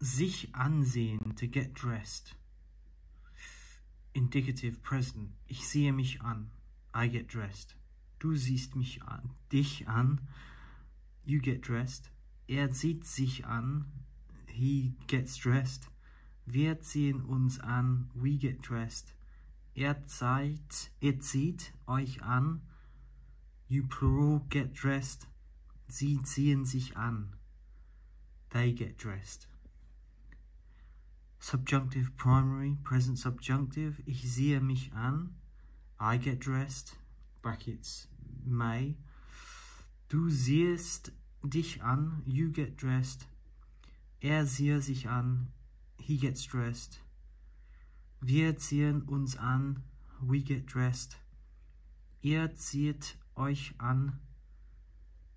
sich ansehen, to get dressed. Indicative present, ich sehe mich an, I get dressed. Du siehst mich an, dich an, you get dressed. Er sieht sich an, he gets dressed. Wir ziehen uns an, we get dressed. Er zeigt, er zieht euch an, you plural get dressed. Sie ziehen sich an, they get dressed. Subjunctive primary, present subjunctive, ich sehe mich an, I get dressed, brackets, may. Du siehst dich an, you get dressed. Er sieht sich an, he gets dressed. Wir ziehen uns an, we get dressed. Ihr zieht euch an,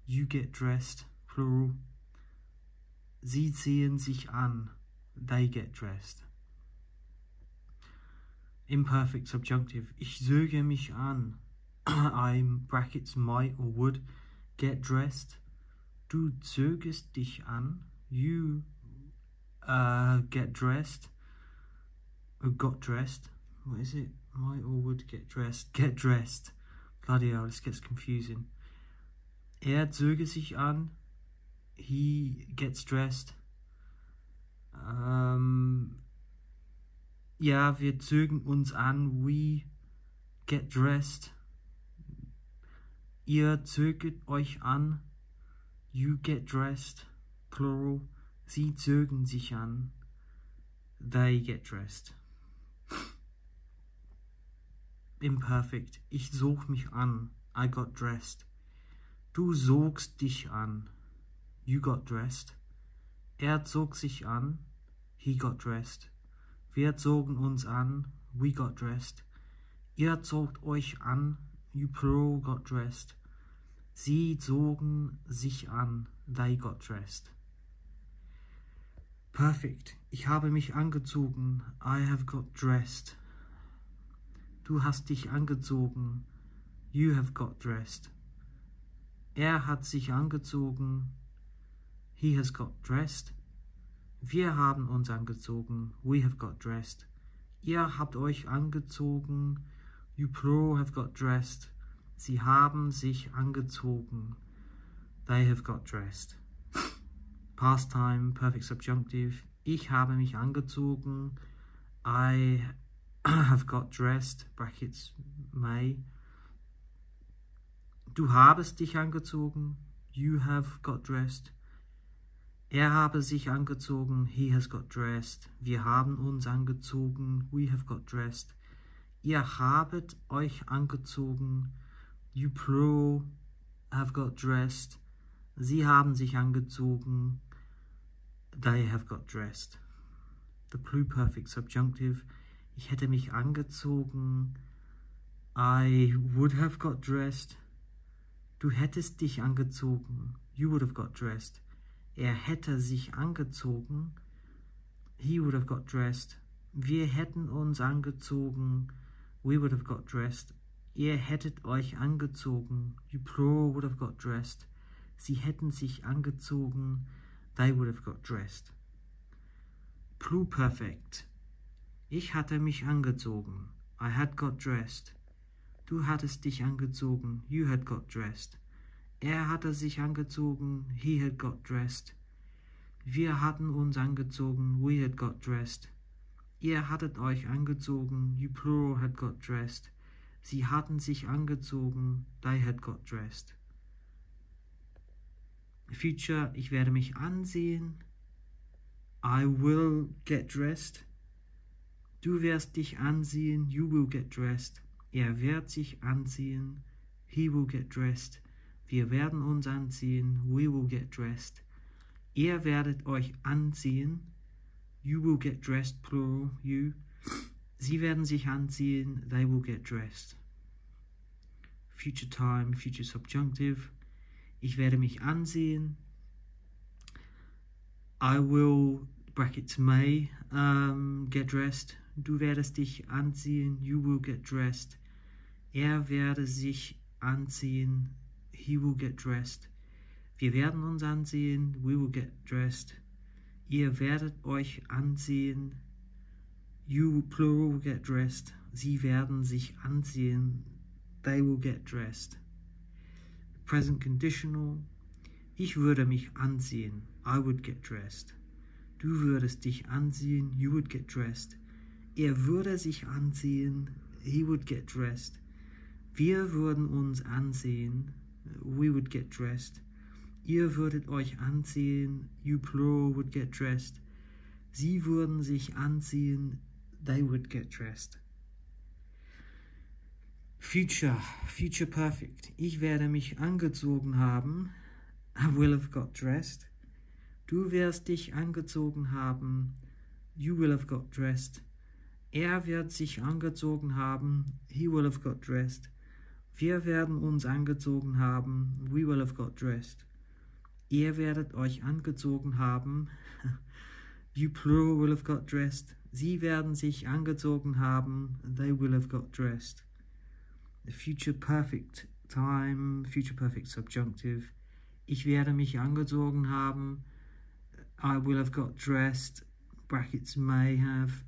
you get dressed, plural. Sie ziehen sich an, they get dressed. Imperfect subjunctive, ich zöge mich an, I'm brackets might or would get dressed. Du zögest dich an, you uh, get dressed, or got dressed. What is it? Might or would get dressed. Get dressed. Bloody hell, this gets confusing. Er zöge sich an, he gets dressed. Ähm, ja, wir zögen uns an, we get dressed. Ihr zöget euch an, you get dressed, plural. Sie zögen sich an, they get dressed. Imperfect, ich sog mich an, I got dressed. Du sogst dich an, you got dressed. Er zog sich an, he got dressed. Wir zogen uns an, we got dressed. Ihr zogt euch an, you plural got dressed. Sie zogen sich an, they got dressed. Perfect. Ich habe mich angezogen, I have got dressed. Du hast dich angezogen, you have got dressed. Er hat sich angezogen, he has got dressed. Wir haben uns angezogen, we have got dressed. Ihr habt euch angezogen, you plural have got dressed. Sie haben sich angezogen, they have got dressed. Past time, perfect subjunctive. Ich habe mich angezogen, I have got dressed, brackets may. Du habest dich angezogen, you have got dressed. Er habe sich angezogen, he has got dressed. Wir haben uns angezogen, we have got dressed. Ihr habet euch angezogen, you plural have got dressed. Sie haben sich angezogen, they have got dressed. The pluperfect subjunctive, ich hätte mich angezogen, I would have got dressed. Du hättest dich angezogen, you would have got dressed. Er hätte sich angezogen. He would have got dressed. Wir hätten uns angezogen. We would have got dressed. Ihr hättet euch angezogen. You plural would have got dressed. Sie hätten sich angezogen. They would have got dressed. Pluperfect. Ich hatte mich angezogen. I had got dressed. Du hattest dich angezogen. You had got dressed. Er hatte sich angezogen, he had got dressed. Wir hatten uns angezogen, we had got dressed. Ihr hattet euch angezogen, you plural had got dressed. Sie hatten sich angezogen, they had got dressed. Future, ich werde mich ansehen. I will get dressed. Du wirst dich ansehen, you will get dressed. Er wird sich anziehen, he will get dressed. Wir werden uns anziehen. We will get dressed. Ihr werdet euch anziehen. You will get dressed, plural, you. Sie werden sich anziehen. They will get dressed. Future time, future subjunctive. Ich werde mich ansehen. I will, brackets may, um, get dressed. Du werdest dich anziehen. You will get dressed. Er werde sich anziehen. He will get dressed. Wir werden uns ansehen. We will get dressed. Ihr werdet euch ansehen. You plural will get dressed. Sie werden sich ansehen. They will get dressed. Present conditional. Ich würde mich ansehen. I would get dressed. Du würdest dich ansehen. You would get dressed. Er würde sich ansehen. He would get dressed. Wir würden uns ansehen. We would get dressed. Ihr würdet euch ansehen. You plural would get dressed. Sie würden sich ansehen. They would get dressed. Future, future perfect. Ich werde mich angezogen haben. I will have got dressed. Du wirst dich angezogen haben. You will have got dressed. Er wird sich angezogen haben. He will have got dressed. Wir werden uns angezogen haben. We will have got dressed. Ihr werdet euch angezogen haben. you plural will have got dressed. Sie werden sich angezogen haben. They will have got dressed. The future perfect time, future perfect subjunctive. Ich werde mich angezogen haben. I will have got dressed. Brackets may have.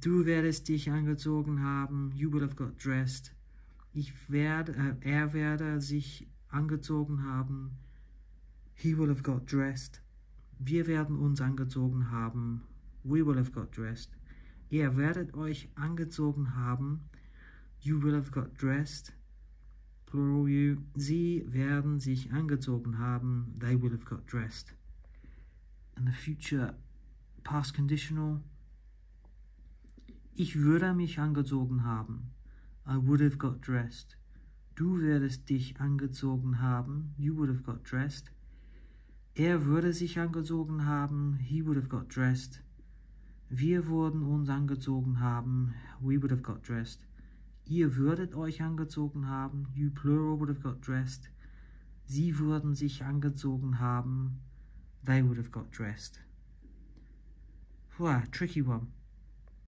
Du werdest dich angezogen haben. You will have got dressed. Ich werde, äh, er werde sich angezogen haben. He will have got dressed. Wir werden uns angezogen haben. We will have got dressed. Ihr werdet euch angezogen haben. You will have got dressed. Plural you. Sie werden sich angezogen haben. They will have got dressed. And the future past conditional. Ich würde mich angezogen haben. I would have got dressed. Du würdest dich angezogen haben. You would have got dressed. Er würde sich angezogen haben. He would have got dressed. Wir würden uns angezogen haben. We would have got dressed. Ihr würdet euch angezogen haben. You plural would have got dressed. Sie würden sich angezogen haben. They would have got dressed. Wow, tricky one.